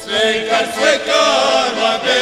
Sveika, sveika, labi!